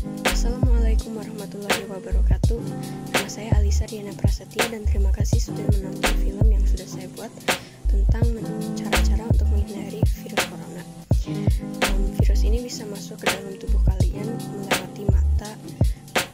Assalamualaikum warahmatullahi wabarakatuh. Nama saya Alisa Diana Prasetya dan terima kasih sudah menonton film yang sudah saya buat tentang cara-cara untuk menghindari virus corona. Um, Virus ini bisa masuk ke dalam tubuh kalian melewati mata,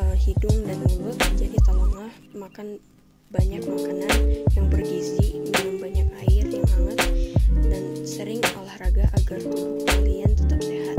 uh, hidung, dan mulut. Jadi tolonglah makan banyak makanan yang bergizi, minum banyak air yang hangat, dan sering olahraga agar tubuh kalian tetap sehat